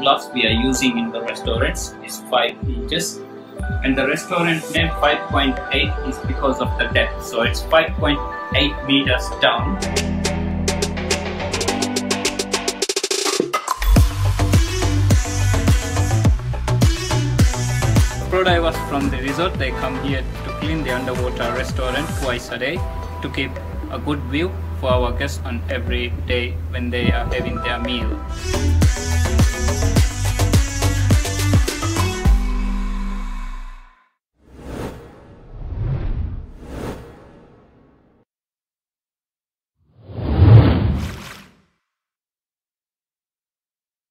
glass we are using in the restaurants is 5 inches and the restaurant name 5.8 is because of the depth. So it's 5.8 meters down. Pro divers from the resort. They come here to clean the underwater restaurant twice a day to keep a good view for our guests on every day when they are having their meal